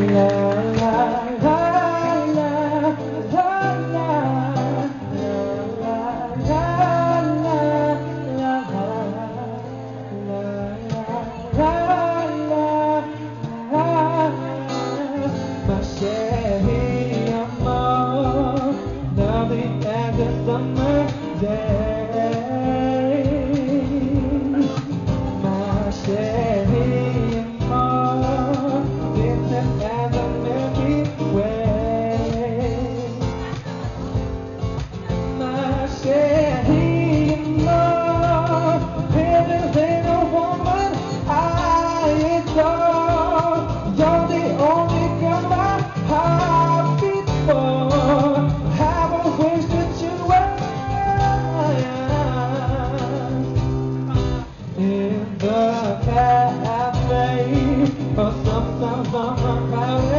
In the cafe, or sometimes on my